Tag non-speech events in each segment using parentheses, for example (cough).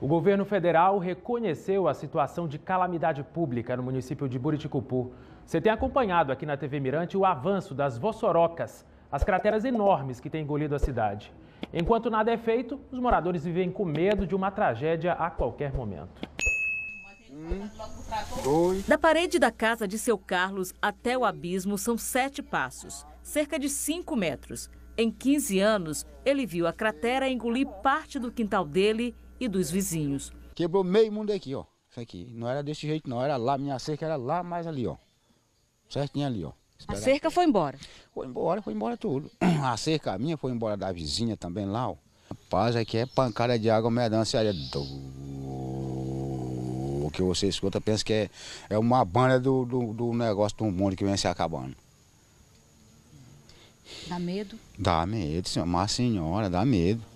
O governo federal reconheceu a situação de calamidade pública no município de Buriticupu. Você tem acompanhado aqui na TV Mirante o avanço das vossorocas, as crateras enormes que têm engolido a cidade. Enquanto nada é feito, os moradores vivem com medo de uma tragédia a qualquer momento. Da parede da casa de seu Carlos até o abismo são sete passos, cerca de cinco metros. Em 15 anos, ele viu a cratera engolir parte do quintal dele e dos vizinhos. Quebrou meio mundo aqui, ó. Isso aqui. Não era desse jeito, não. Era lá, minha cerca era lá, mais ali, ó. Certinho ali, ó. A cerca foi embora? Foi embora, foi embora tudo. (clears throat) A cerca minha foi embora da vizinha também lá, ó. Rapaz, aqui é pancada de água, medança área O que você escuta, pensa que é, é uma banda do, do, do negócio do mundo que vem se acabando. Dá medo? Dá medo, mas senhora, dá medo.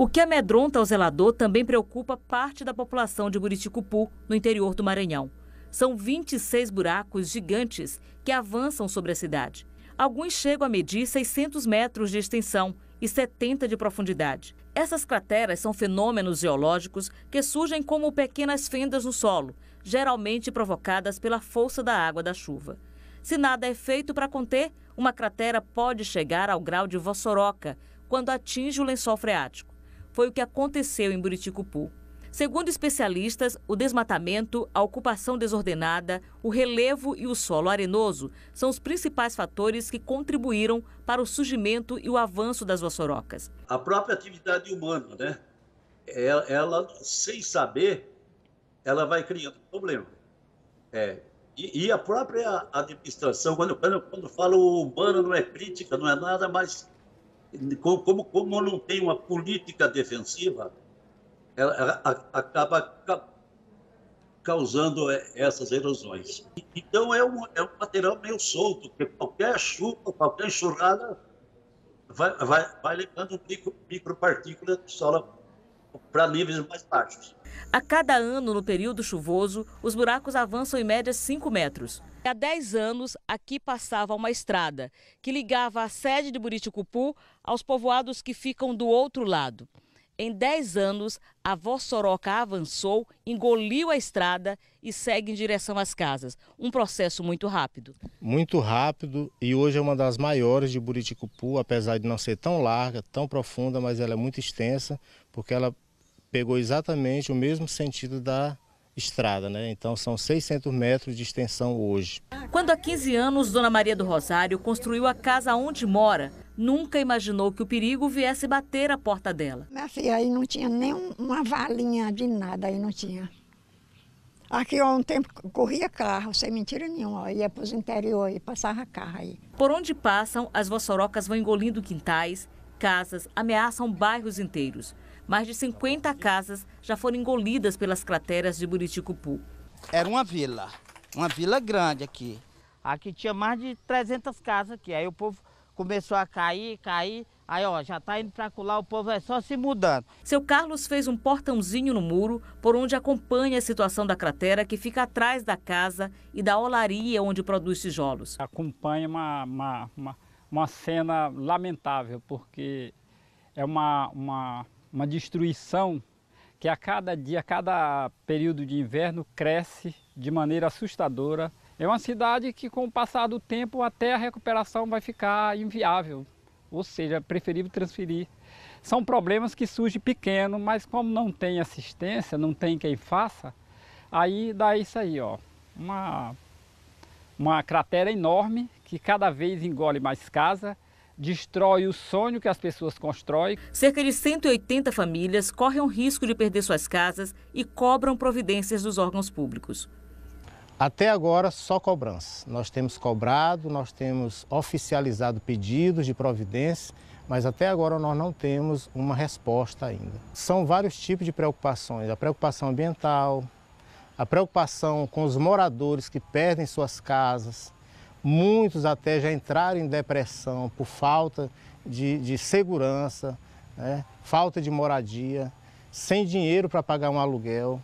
O que amedronta o zelador também preocupa parte da população de Buriticupu, no interior do Maranhão. São 26 buracos gigantes que avançam sobre a cidade. Alguns chegam a medir 600 metros de extensão e 70 de profundidade. Essas crateras são fenômenos geológicos que surgem como pequenas fendas no solo, geralmente provocadas pela força da água da chuva. Se nada é feito para conter, uma cratera pode chegar ao grau de vossoroca quando atinge o lençol freático foi o que aconteceu em Buriticupu. Segundo especialistas, o desmatamento, a ocupação desordenada, o relevo e o solo arenoso são os principais fatores que contribuíram para o surgimento e o avanço das vassourocas. A própria atividade humana, né? Ela, ela sem saber, ela vai criando problema. É, e, e, a própria administração, quando, quando, quando falo humano, não é crítica, não é nada, mas como, como não tem uma política defensiva, ela, ela acaba causando essas erosões. Então é um, é um material meio solto, que qualquer chuva, qualquer enxurrada vai, vai, vai levando micro, micropartículas do solo para níveis mais baixos. A cada ano, no período chuvoso, os buracos avançam em média 5 metros. Há 10 anos, aqui passava uma estrada que ligava a sede de Buriticupu aos povoados que ficam do outro lado. Em 10 anos, a Vossoroca avançou, engoliu a estrada e segue em direção às casas. Um processo muito rápido. Muito rápido e hoje é uma das maiores de Buriticupu, apesar de não ser tão larga, tão profunda, mas ela é muito extensa, porque ela pegou exatamente o mesmo sentido da estrada, né? Então são 600 metros de extensão hoje. Quando há 15 anos Dona Maria do Rosário construiu a casa onde mora, nunca imaginou que o perigo viesse bater a porta dela. Minha filha, aí não tinha nem uma valinha de nada, aí não tinha. Aqui há um tempo corria carro, sem mentira nenhuma, ó, ia para os interiores e passava carro aí. Por onde passam, as vossorocas vão engolindo quintais, casas, ameaçam bairros inteiros mais de 50 casas já foram engolidas pelas crateras de Buriticupu. Era uma vila, uma vila grande aqui. Aqui tinha mais de 300 casas aqui. Aí o povo começou a cair, cair. Aí, ó, já está indo para lá, o povo é só se mudando. Seu Carlos fez um portãozinho no muro por onde acompanha a situação da cratera que fica atrás da casa e da olaria onde produz tijolos. Acompanha uma, uma, uma, uma cena lamentável, porque é uma, uma uma destruição que a cada dia, a cada período de inverno cresce de maneira assustadora. É uma cidade que com o passar do tempo até a recuperação vai ficar inviável, ou seja, é preferível transferir. São problemas que surgem pequeno, mas como não tem assistência, não tem quem faça, aí dá isso aí, ó, uma, uma cratera enorme que cada vez engole mais casa, destrói o sonho que as pessoas constroem. Cerca de 180 famílias correm o risco de perder suas casas e cobram providências dos órgãos públicos. Até agora, só cobrança. Nós temos cobrado, nós temos oficializado pedidos de providência, mas até agora nós não temos uma resposta ainda. São vários tipos de preocupações: a preocupação ambiental, a preocupação com os moradores que perdem suas casas, Muitos até já entraram em depressão por falta de, de segurança, né? falta de moradia, sem dinheiro para pagar um aluguel.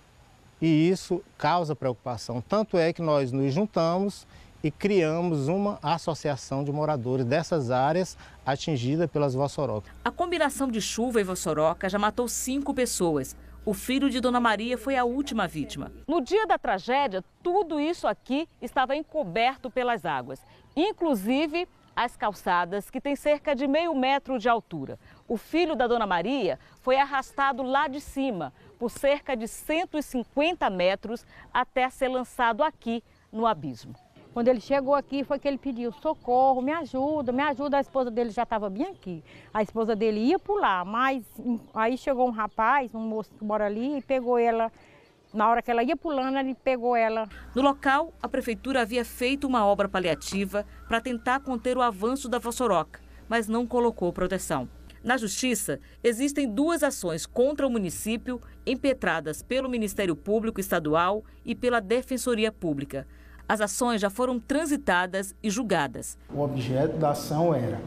E isso causa preocupação. Tanto é que nós nos juntamos e criamos uma associação de moradores dessas áreas atingidas pelas vossorocas. A combinação de chuva e vossoroca já matou cinco pessoas. O filho de Dona Maria foi a última vítima. No dia da tragédia, tudo isso aqui estava encoberto pelas águas, inclusive as calçadas, que têm cerca de meio metro de altura. O filho da Dona Maria foi arrastado lá de cima, por cerca de 150 metros, até ser lançado aqui no abismo. Quando ele chegou aqui, foi que ele pediu socorro, me ajuda, me ajuda. A esposa dele já estava bem aqui. A esposa dele ia pular, mas aí chegou um rapaz, um moço que mora ali, e pegou ela. Na hora que ela ia pulando, ele pegou ela. No local, a prefeitura havia feito uma obra paliativa para tentar conter o avanço da Vossoroca, mas não colocou proteção. Na Justiça, existem duas ações contra o município impetradas pelo Ministério Público Estadual e pela Defensoria Pública. As ações já foram transitadas e julgadas. O objeto da ação era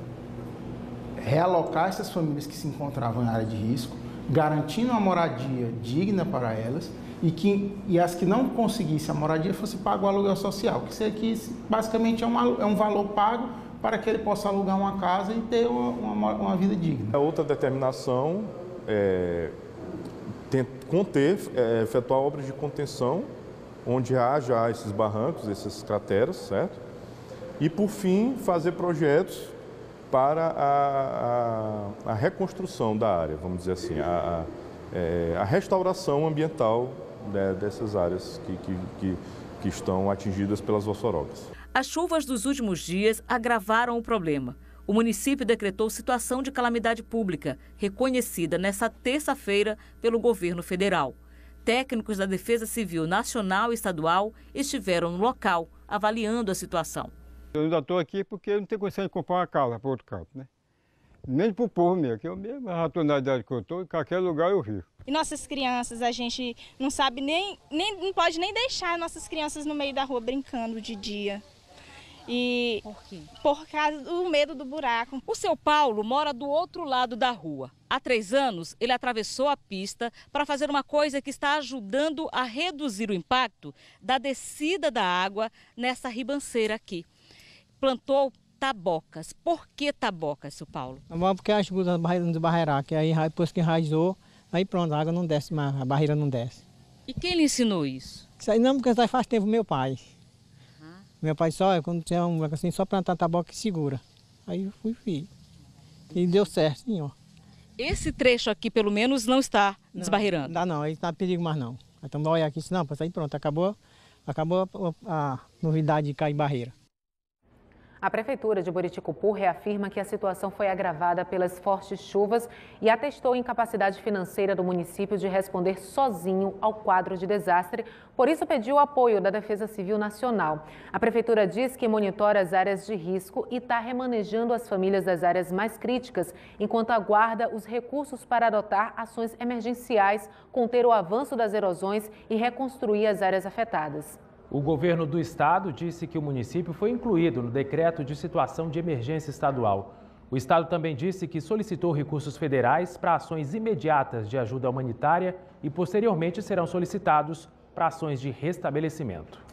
realocar essas famílias que se encontravam em área de risco, garantindo uma moradia digna para elas e que e as que não conseguissem a moradia fosse pago o aluguel social, que isso aqui basicamente é, uma, é um valor pago para que ele possa alugar uma casa e ter uma, uma, uma vida digna. A outra determinação é conter, é, efetuar obras de contenção onde há já esses barrancos, essas crateras, certo? E, por fim, fazer projetos para a, a, a reconstrução da área, vamos dizer assim, a, é, a restauração ambiental né, dessas áreas que, que, que, que estão atingidas pelas ossorocas. As chuvas dos últimos dias agravaram o problema. O município decretou situação de calamidade pública, reconhecida nesta terça-feira pelo governo federal. Técnicos da Defesa Civil Nacional e Estadual estiveram no local, avaliando a situação. Eu ainda estou aqui porque eu não tenho condição de comprar uma casa para outro canto, né? Nem para o povo mesmo, que eu mesmo já estou na idade que eu estou, em qualquer lugar eu rio. E nossas crianças, a gente não sabe nem, nem, não pode nem deixar nossas crianças no meio da rua brincando de dia. E por quê? Por causa do medo do buraco. O seu Paulo mora do outro lado da rua. Há três anos, ele atravessou a pista para fazer uma coisa que está ajudando a reduzir o impacto da descida da água nessa ribanceira aqui. Plantou tabocas. Por que tabocas, seu Paulo? Porque ajuda a barreira de barreirar, que aí depois que enraizou, aí pronto, a água não desce mais, a barreira não desce. E quem lhe ensinou isso? Isso aí não, porque faz tempo meu pai. Meu pai só, quando tinha um assim, só plantar taboca que segura. Aí eu fui, fui. E deu certo, sim, ó. Esse trecho aqui, pelo menos, não está não, desbarreirando? Não, não, aí está perigo mais não. Então, olha aqui, não, aí pronto, acabou, acabou a, a novidade de cair barreira. A Prefeitura de Buriticupu reafirma que a situação foi agravada pelas fortes chuvas e atestou a incapacidade financeira do município de responder sozinho ao quadro de desastre, por isso pediu apoio da Defesa Civil Nacional. A Prefeitura diz que monitora as áreas de risco e está remanejando as famílias das áreas mais críticas, enquanto aguarda os recursos para adotar ações emergenciais, conter o avanço das erosões e reconstruir as áreas afetadas. O governo do estado disse que o município foi incluído no decreto de situação de emergência estadual. O estado também disse que solicitou recursos federais para ações imediatas de ajuda humanitária e posteriormente serão solicitados para ações de restabelecimento.